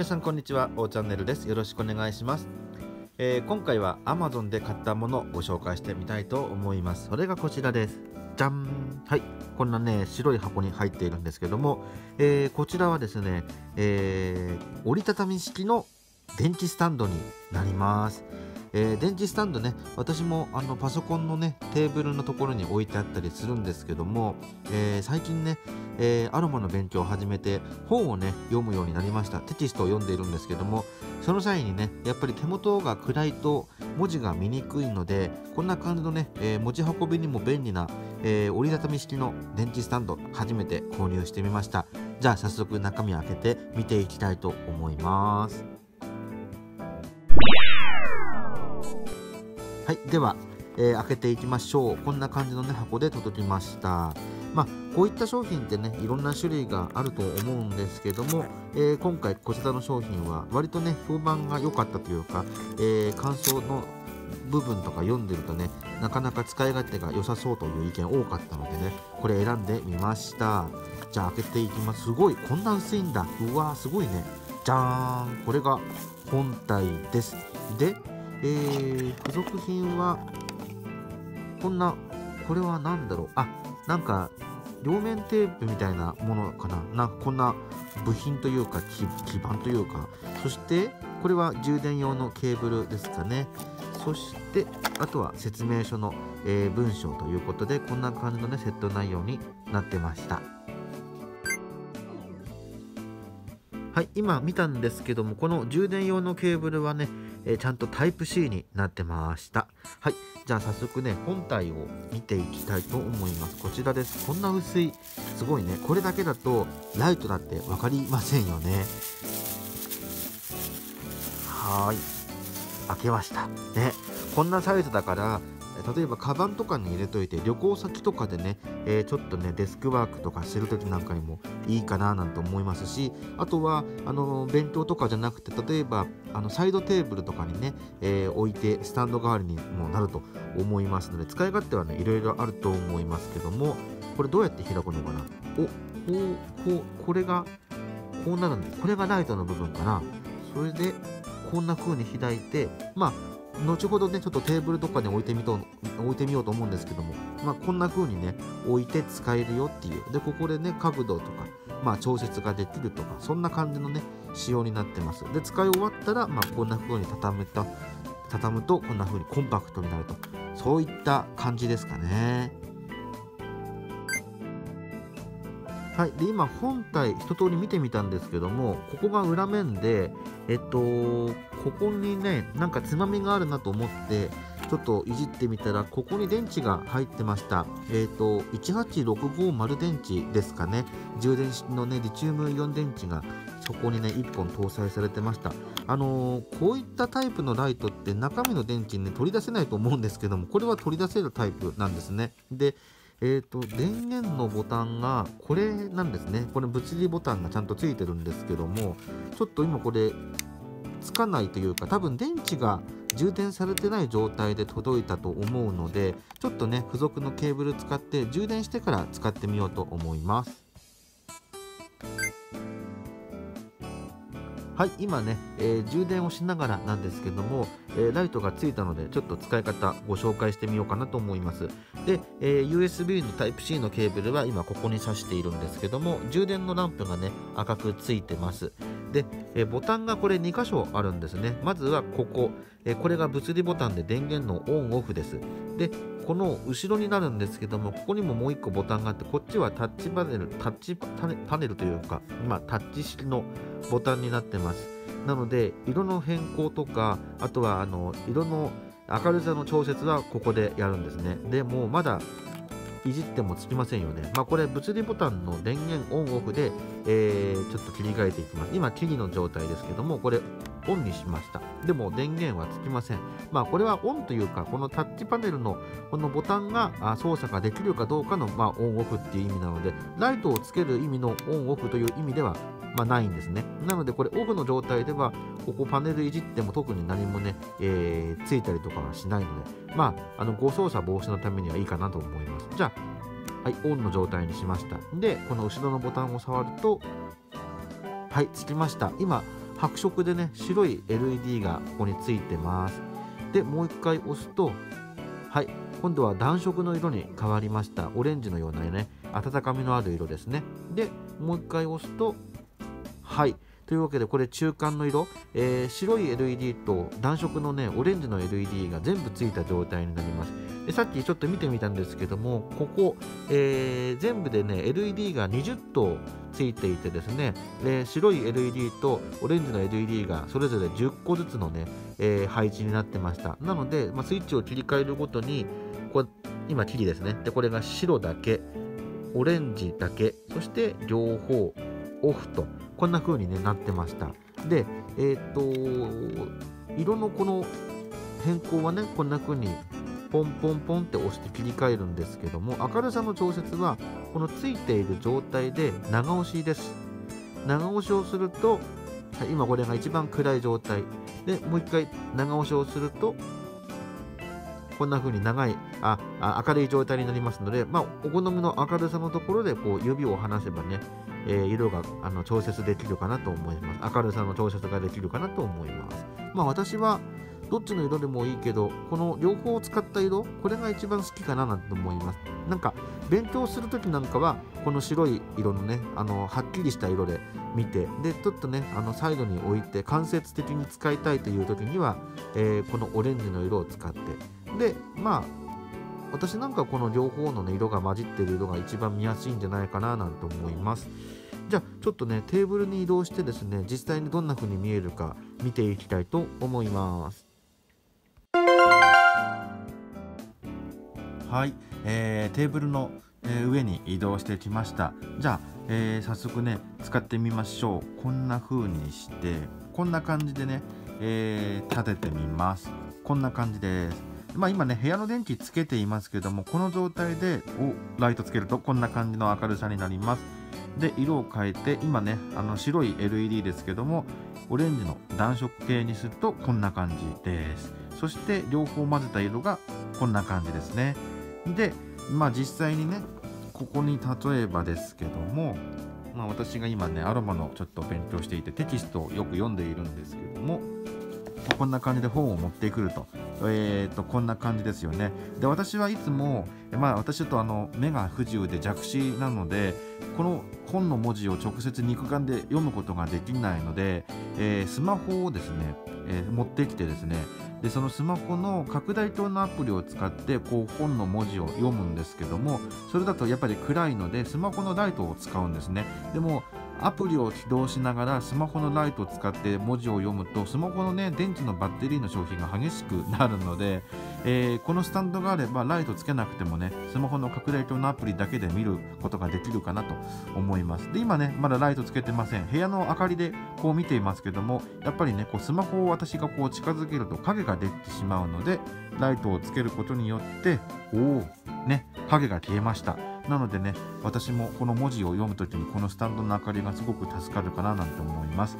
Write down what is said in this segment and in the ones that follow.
皆さんこんにちは、おチャンネルです。よろしくお願いします。えー、今回は Amazon で買ったものをご紹介してみたいと思います。それがこちらです。じゃんはいこんなね白い箱に入っているんですけども、えー、こちらはですね、えー、折りたたみ式の電気スタンドになります。えー、電池スタンドね私もあのパソコンのねテーブルのところに置いてあったりするんですけども、えー、最近ね、えー、アロマの勉強を始めて本をね読むようになりました。テキストを読んでいるんですけどもその際にねやっぱり手元が暗いと文字が見にくいのでこんな感じのね、え持ち運びにも便利な、え折りたたみ式の電池スタンド初めて購入してみました。じゃあ早速中身を開けて見ていきたいと思います。はいでは、えー、開けていきましょう。こんな感じのね箱で届きました。まあ、こういった商品ってねいろんな種類があると思うんですけども、えー、今回こちらの商品は割とね評判が良かったというか、えー、感想の部分とか読んでるとねなかなか使い勝手が良さそうという意見多かったのでねこれ選んでみました。じゃあ開けていきます。すごいこんな薄いんだ。うわーすごいね。じゃーん。これが本体です。でえー、付属品は、こんな、これは何だろう。あ、なんか、両面テープみたいなものかな。なんかこんな部品というか基、基板というか。そして、これは充電用のケーブルですかね。そして、あとは説明書の、えー、文章ということで、こんな感じのね、セット内容になってました。はい、今見たんですけども、この充電用のケーブルはね、えー、ちゃんとタイプ C になってました。はい。じゃあ早速ね、本体を見ていきたいと思います。こちらです。こんな薄い、すごいね。これだけだとライトだって分かりませんよね。はーい。開けました。ね。こんなサイズだから、例えばカバンとかに入れといて旅行先とかでね、えー、ちょっとねデスクワークとかする時なんかにもいいかななんて思いますしあとはあの勉強とかじゃなくて例えばあのサイドテーブルとかにね、えー、置いてスタンド代わりにもなると思いますので使い勝手はねいろいろあると思いますけどもこれどうやって開くのかな？おこうこうこれがこうなるんでこれがライトの部分かな。それでこんな風に開いてまあ後ほどねちょっとテーブルとかに置いてみと置いてみようと思うんですけども、まあ、こんな風にね置いて使えるよっていう。でここでね角度とか、まあ、調節ができるとかそんな感じのね仕様になってます。で使い終わったら、まあ、こんな風に畳めた畳むとこんな風にコンパクトになると。そういった感じですかね。はい、で今本体一通り見てみたんですけどもここが裏面でえっとここにねなんかつまみがあるなと思ってちょっといじってみたらここに電池が入ってました。えっと18650電池ですかね。充電式のねリチウムイオン電池がそこにね1本搭載されてました。あのー、こういったタイプのライトって中身の電池に、ね、取り出せないと思うんですけどもこれは取り出せるタイプなんですね。でえーと、電源のボタンがこれなんですね。これ物理ボタンがちゃんとついてるんですけどもちょっと今これつかないというか多分電池が充電されてない状態で届いたと思うのでちょっとね付属のケーブル使って充電してから使ってみようと思います。はい今ね、えー、充電をしながらなんですけども、えー、ライトがついたのでちょっと使い方ご紹介してみようかなと思います。で、えー、USB の Type-C のケーブルは今ここに挿しているんですけども充電のランプがね赤くついてます。で、えボタンがこれ2箇所あるんですね。まずはここ、えこれが物理ボタンで電源のオンオフです。でこの後ろになるんですけどもここにももう1個ボタンがあってこっちはタッチパネルタッチパネルというか、まあ、タッチ式のボタンになってます。なので色の変更とかあとはあの色の明るさの調節はここでやるんですね。でもまだいじってもつきませんよね。まあこれ物理ボタンの電源オンオフで、えー、ちょっと切り替えていきます。今、木々の状態ですけども、これオンにしました。でも電源はつきません。まあこれはオンというか、このタッチパネルのこのボタンが操作ができるかどうかの、まあ、オンオフっていう意味なので、ライトをつける意味のオンオフという意味ではまあ、ないんですね。なのでこれオフの状態ではここパネルいじっても特に何もね、えー、ついたりとかはしないのでまああの誤操作防止のためにはいいかなと思います。じゃあはいオンの状態にしました。でこの後ろのボタンを触るとはいつきました。今白色でね白い LED がここについてます。でもう一回押すとはい今度は暖色の色に変わりました。オレンジのようなね温かみのある色ですね。でもう一回押すとはいというわけでこれ中間の色、えー、白い LED と暖色のねオレンジの LED が全部ついた状態になります。でさっきちょっと見てみたんですけどもここ、えー、全部でね LED が20灯ついていてですね、えー、白い LED とオレンジの LED がそれぞれ10個ずつのね、え配置になってました。なので、まあ、スイッチを切り替えるごとにこ今切りですね。でこれが白だけオレンジだけそして両方オフとこんな風に、ね、なってました。でえっ、と色のこの変更はねこんな風にポンポンポンって押して切り替えるんですけども明るさの調節はこのついている状態で長押しです。長押しをすると、今これが一番暗い状態。でもう一回長押しをするとこんな風に長いあ明るい状態になりますので、まあ、お好みの明るさのところでこう指を離せばねえー、色があの調節できるかなと思います。明るさの調節ができるかなと思います。まあ私はどっちの色でもいいけどこの両方を使った色これが一番好きかななんて思います。なんか勉強する時なんかはこの白い色のねあのはっきりした色で見てでちょっとねあのサイドに置いて間接的に使いたいという時には、えー、このオレンジの色を使ってでまあ私なんかこの両方の、ね、色が混じってる色が一番見やすいんじゃないかななんて思います。じゃあちょっとねテーブルに移動してですね実際にどんな風に見えるか見ていきたいと思います。はい、えー、テーブルの、えー、上に移動してきました。じゃあ、えー、早速ね使ってみましょう。こんな風にしてこんな感じでね、えー、立ててみます。こんな感じです。まあ、今ね部屋の電気つけていますけどもこの状態でおライトつけるとこんな感じの明るさになります。で色を変えて今ねあの白い LED ですけどもオレンジの暖色系にするとこんな感じです。そして両方混ぜた色がこんな感じですね。でまあ実際にねここに例えばですけどもまあ、私が今ねアロマのちょっと勉強していてテキストをよく読んでいるんですけどもこんな感じで本を持ってくると,、えーと、こんな感じですよね。で私はいつも、まあ、私ちょっとあの目が不自由で弱視なのでこの本の文字を直接肉眼で読むことができないので、えー、スマホをですね、えー、持ってきてですねでそのスマホの拡大鏡のアプリを使ってこう本の文字を読むんですけどもそれだとやっぱり暗いのでスマホのライトを使うんですね。でもアプリを起動しながらスマホのライトを使って文字を読むとスマホのね電池のバッテリーの消費が激しくなるので、えー、このスタンドがあればライトつけなくてもねスマホの拡大鏡のアプリだけで見ることができるかなと思います。で今ねまだライトつけてません。部屋の明かりでこう見ていますけどもやっぱりねこうスマホを私がこう近づけると影が出てしまうのでライトをつけることによっておおね影が消えました。なのでね私もこの文字を読む時にこのスタンドの明かりがすごく助かるかななんて思います。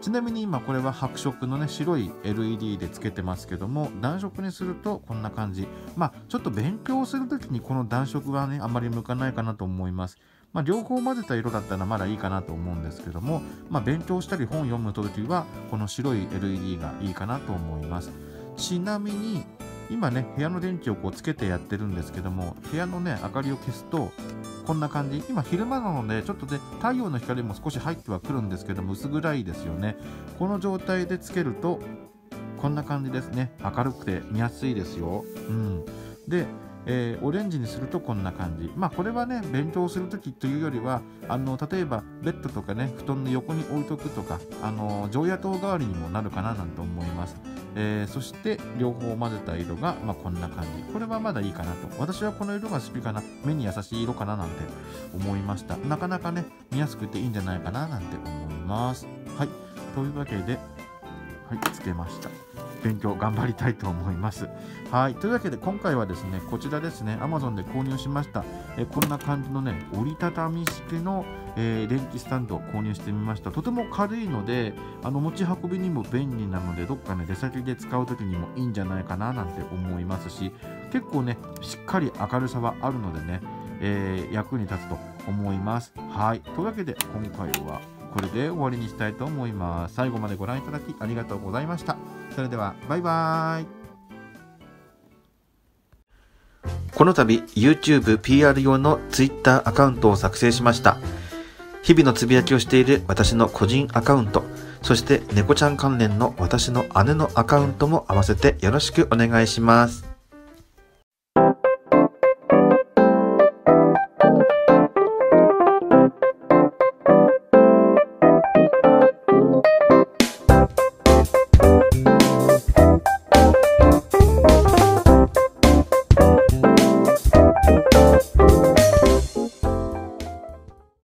ちなみに今これは白色のね白い LED でつけてますけども暖色にするとこんな感じ。まあちょっと勉強する時にこの暖色はねあまり向かないかなと思います。まあ、両方混ぜた色だったらまだいいかなと思うんですけども、まあ、勉強したり本読む時はこの白い LED がいいかなと思います。ちなみに今ね部屋の電気をこうつけてやってるんですけども部屋のね明かりを消すとこんな感じ。今昼間なのでちょっとね太陽の光も少し入ってはくるんですけども薄暗いですよね。この状態でつけるとこんな感じですね。明るくて見やすいですよ。うん。でえー、オレンジにするとこんな感じ。まあこれはね勉強する時というよりはあの例えばベッドとかね布団の横に置いとくとかあの常夜灯代わりにもなるかななんて思います、えー、そして両方混ぜた色が、まあ、こんな感じ。これはまだいいかなと。私はこの色が好きかな。目に優しい色かななんて思いました。なかなかね見やすくていいんじゃないかななんて思います。はい。というわけではいつけました。勉強頑張りたいと思います。はい。というわけで今回はですね、こちらですね、Amazon で購入しました。えこんな感じのね、折りたたみ式の、えー、電気スタンドを購入してみました。とても軽いので、あの持ち運びにも便利なので、どっかね、出先で使う時にもいいんじゃないかななんて思いますし、結構ね、しっかり明るさはあるのでね、えー、役に立つと思います。はい。というわけで今回はこれで終わりにしたいと思います。最後までご覧いただきありがとうございました。それではバイバーイ。この度 YouTube PR 用の Twitter アカウントを作成しました。日々のつぶやきをしている私の個人アカウントそして猫ちゃん関連の私の姉のアカウントも合わせてよろしくお願いします。